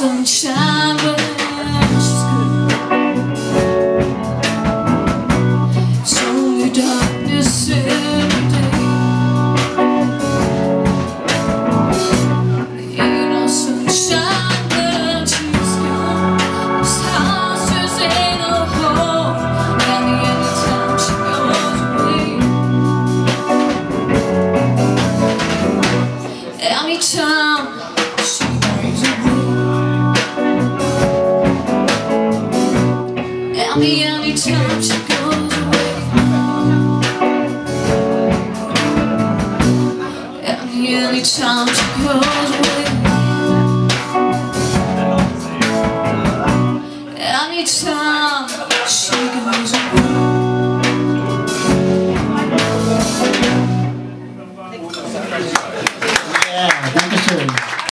sunshine. I need time she goes away. Every, every time she goes away. Every time she goes away.